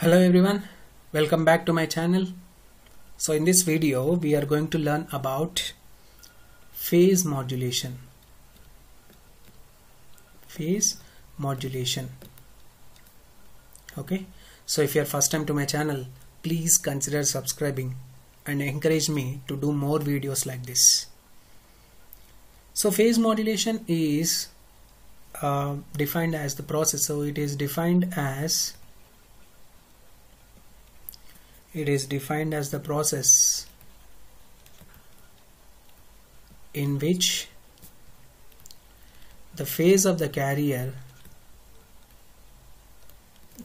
Hello everyone, welcome back to my channel. So in this video we are going to learn about phase modulation. Phase modulation. Okay, so if you are first time to my channel, please consider subscribing and encourage me to do more videos like this. So phase modulation is uh, defined as the process. So it is defined as it is defined as the process in which the phase of the carrier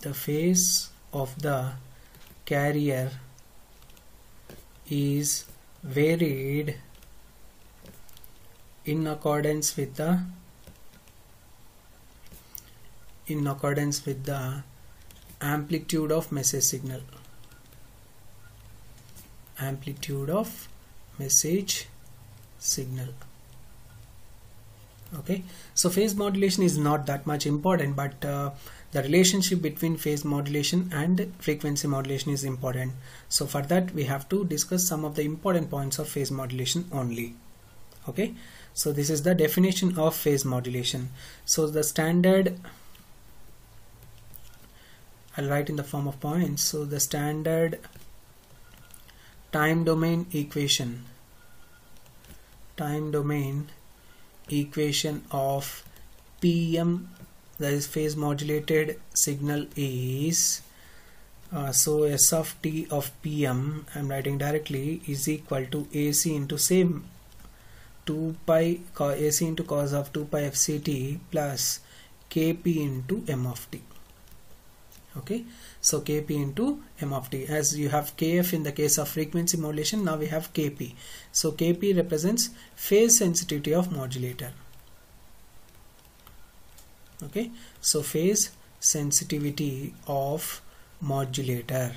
the phase of the carrier is varied in accordance with the in accordance with the amplitude of message signal amplitude of message signal. Okay? So phase modulation is not that much important but uh, the relationship between phase modulation and frequency modulation is important. So for that we have to discuss some of the important points of phase modulation only. Okay? So this is the definition of phase modulation. So the standard I'll write in the form of points. So the standard time domain equation. Time domain equation of PM that is phase modulated signal is uh, so S of t of PM I'm writing directly is equal to AC into same 2 pi AC into cos of 2 pi FCT plus KP into M of t okay? So kp into m of t. As you have kf in the case of frequency modulation now we have kp so kp represents phase sensitivity of modulator. Okay? So phase sensitivity of modulator.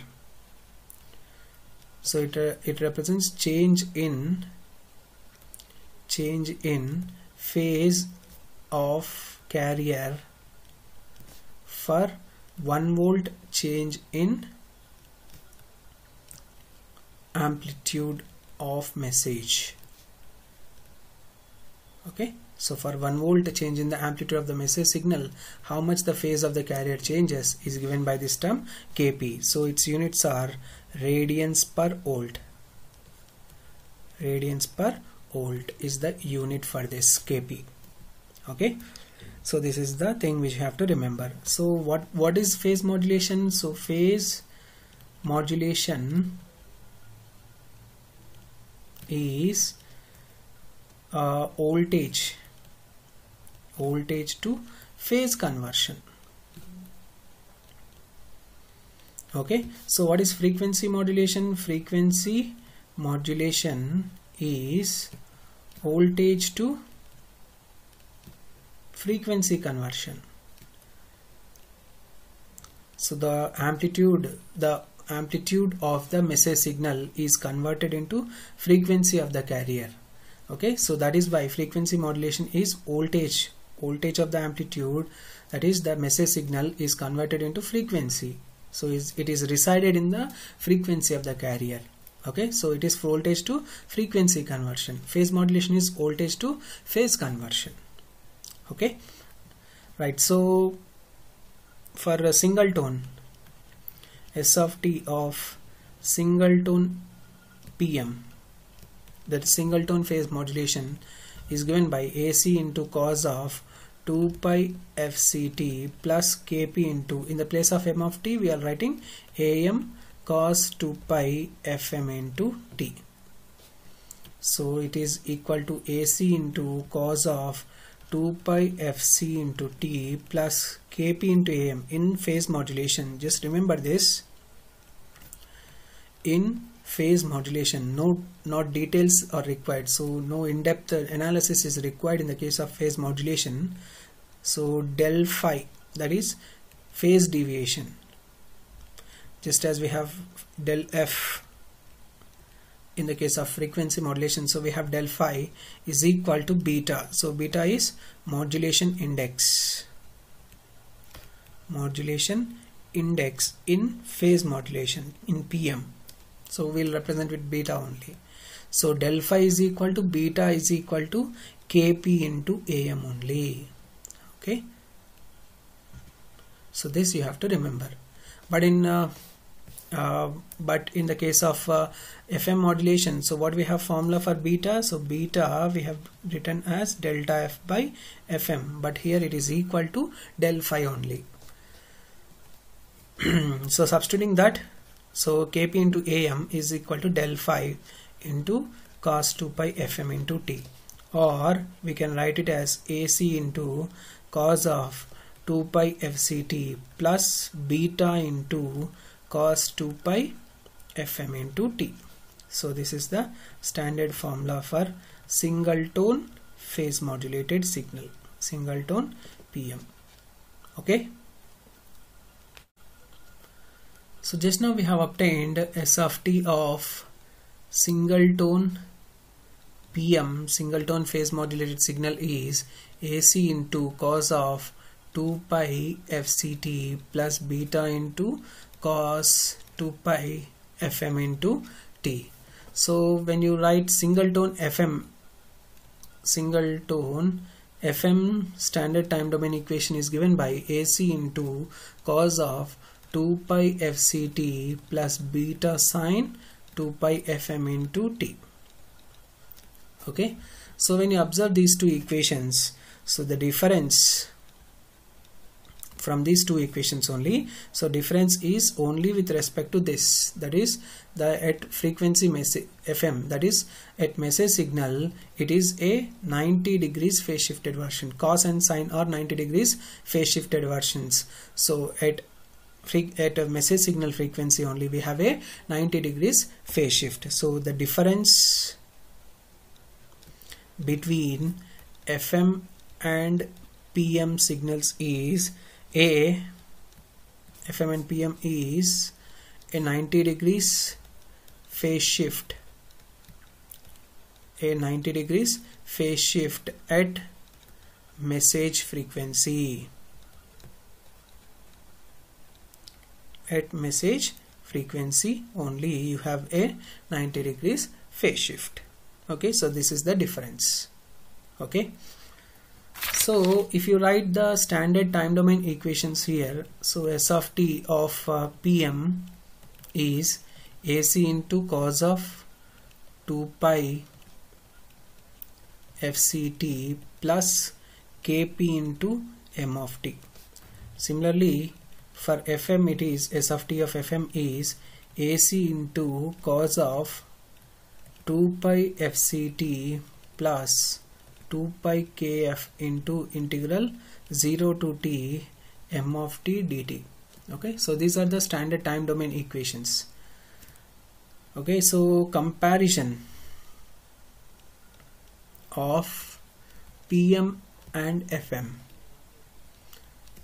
So it uh, it represents change in change in phase of carrier for 1 volt change in amplitude of message. Okay? So for 1 volt change in the amplitude of the message signal how much the phase of the carrier changes is given by this term kp so its units are radians per volt. Radians per volt is the unit for this kp okay so this is the thing which you have to remember. So what what is phase modulation? So phase modulation is uh, voltage voltage to phase conversion. Okay? So what is frequency modulation? Frequency modulation is voltage to frequency conversion. So the amplitude the amplitude of the message signal is converted into frequency of the carrier. Okay? So that is why frequency modulation is voltage voltage of the amplitude that is the message signal is converted into frequency. So it is resided in the frequency of the carrier. Okay? So it is voltage to frequency conversion. Phase modulation is voltage to phase conversion okay? Right so for a single tone s of t of single tone pm that single tone phase modulation is given by AC into cos of 2 pi fct plus kp into in the place of m of t we are writing am cos 2 pi fm into t. So it is equal to AC into cos of 2 pi fc into t plus kp into am in phase modulation. Just remember this. In phase modulation no not details are required. So no in-depth analysis is required in the case of phase modulation. So del phi that is phase deviation. Just as we have del f in the case of frequency modulation so we have del phi is equal to beta. So beta is modulation index. Modulation index in phase modulation in PM so we'll represent with beta only. So del phi is equal to beta is equal to kp into am only. Okay? So this you have to remember. But in uh, uh, but in the case of uh, FM modulation so what we have formula for beta so beta we have written as delta F by FM but here it is equal to del phi only. So substituting that so Kp into AM is equal to del phi into cos 2 pi FM into T. Or we can write it as AC into cos of 2 pi FCT plus beta into cos 2 pi fm into t. So this is the standard formula for single tone phase modulated signal. Single tone pm okay? So just now we have obtained s of t of single tone pm single tone phase modulated signal is ac into cos of 2 pi fct plus beta into cos 2 pi fm into t. So when you write single tone fm single tone fm standard time domain equation is given by ac into cos of 2 pi fct plus beta sine 2 pi fm into t. Okay? So when you observe these two equations so the difference from these two equations only. So difference is only with respect to this. That is the at frequency message fm that is at message signal it is a 90 degrees phase shifted version. Cos and sine are 90 degrees phase shifted versions. So at at a message signal frequency only we have a 90 degrees phase shift. So the difference between fm and pm signals is a FM and PM is a 90 degrees phase shift. A 90 degrees phase shift at message frequency. At message frequency only you have a 90 degrees phase shift. Okay so this is the difference. Okay so if you write the standard time domain equations here so s of t of uh, pm is ac into cos of 2 pi fct plus kp into m of t. Similarly for fm it is s of t of fm is ac into cos of 2 pi fct plus 2 pi kf into integral 0 to t m of t dt. Okay so these are the standard time domain equations. Okay so comparison of pm and fm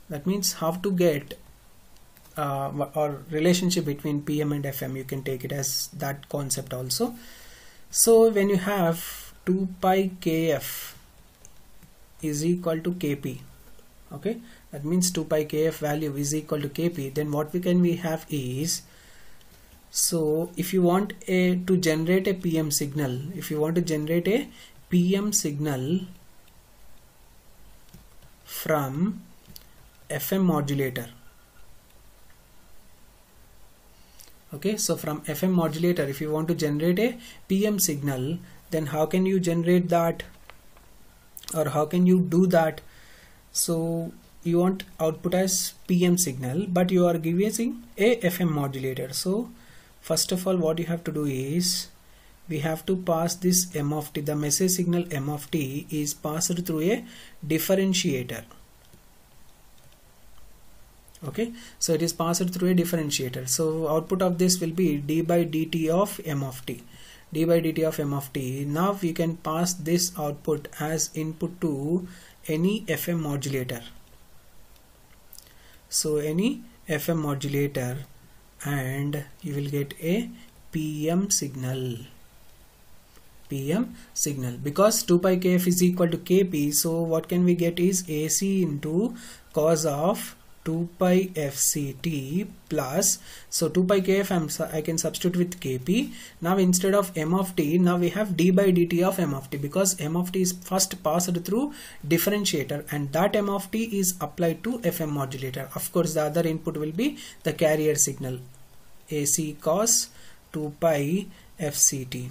that means how to get uh, or relationship between pm and fm you can take it as that concept also. So when you have 2 pi kf is equal to kp okay? That means 2 pi kf value is equal to kp then what we can we have is so if you want a to generate a pm signal if you want to generate a pm signal from fm modulator. Okay? So from fm modulator if you want to generate a pm signal then how can you generate that or how can you do that? So you want output as PM signal but you are giving a FM modulator. So first of all what you have to do is we have to pass this M of t the message signal M of t is passed through a differentiator. Okay? So it is passed through a differentiator. So output of this will be d by dt of M of t d by dt of m of t. Now we can pass this output as input to any fm modulator. So any fm modulator and you will get a pm signal. Pm signal. Because 2 pi kf is equal to kp so what can we get is ac into cos of 2 pi fct plus so 2 pi kf I'm, I can substitute with kp now instead of m of t now we have d by dt of m of t because m of t is first passed through differentiator and that m of t is applied to fm modulator. Of course the other input will be the carrier signal ac cos 2 pi fct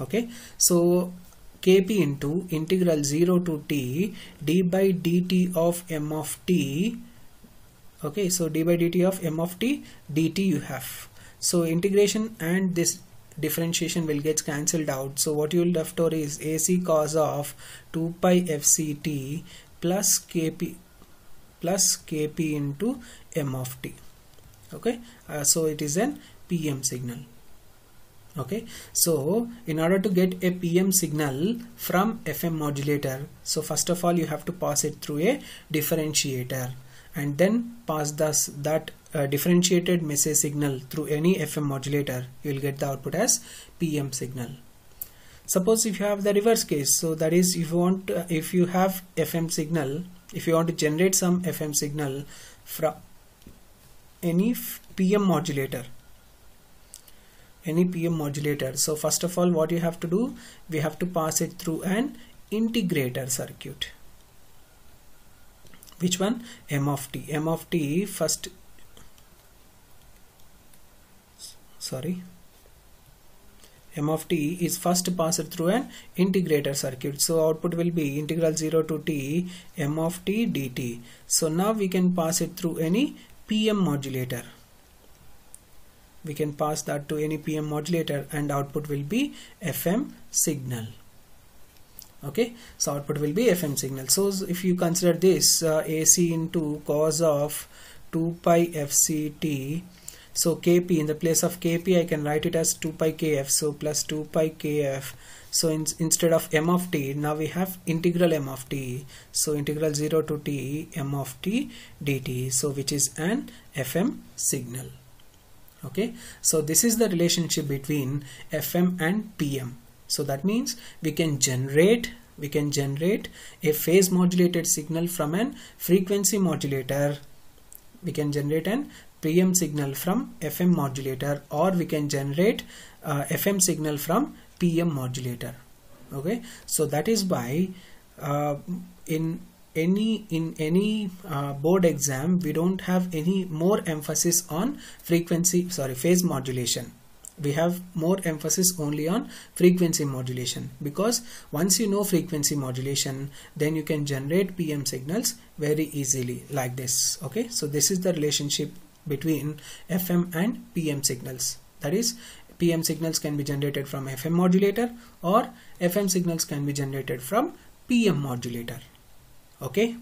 okay? So kp into integral 0 to t d by dt of m of t okay so d by dt of m of t dt you have. So integration and this differentiation will get cancelled out. So what you will left over is ac cos of 2 pi fct plus kp plus kp into m of t. Okay uh, so it is an pm signal. Okay so in order to get a pm signal from fm modulator so first of all you have to pass it through a differentiator and then pass this that uh, differentiated message signal through any FM modulator you will get the output as PM signal. Suppose if you have the reverse case so that is if you want uh, if you have FM signal if you want to generate some FM signal from any PM modulator any PM modulator. So first of all what you have to do we have to pass it through an integrator circuit which one? M of t. M of t first. Sorry. M of t is first passed through an integrator circuit. So output will be integral 0 to t m of t dt so now we can pass it through any pm modulator. We can pass that to any pm modulator and output will be fm signal okay? So output will be fm signal. So if you consider this uh, ac into cos of 2 pi fct so kp in the place of kp i can write it as 2 pi kf so plus 2 pi kf so in, instead of m of t now we have integral m of t. So integral 0 to t m of t dt so which is an fm signal. Okay? So this is the relationship between fm and pm so that means we can generate we can generate a phase modulated signal from an frequency modulator. We can generate an PM signal from FM modulator or we can generate uh, FM signal from PM modulator. Okay? So that is why uh, in any in any uh, board exam we don't have any more emphasis on frequency sorry phase modulation we have more emphasis only on frequency modulation because once you know frequency modulation then you can generate PM signals very easily like this okay? So this is the relationship between FM and PM signals. That is PM signals can be generated from FM modulator or FM signals can be generated from PM modulator okay